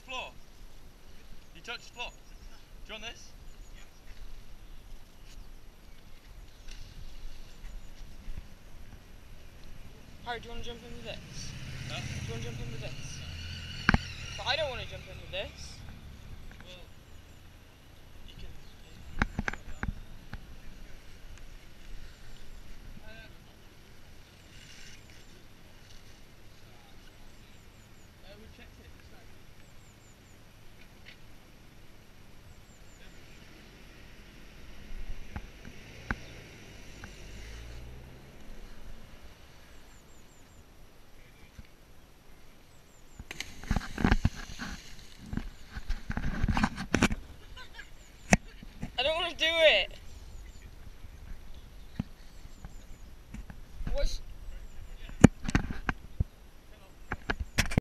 floor. You touched floor. Do you want this? Harry, do you want to jump into this? Huh? Do you want to jump into this? But I don't want to jump into this. do it. What's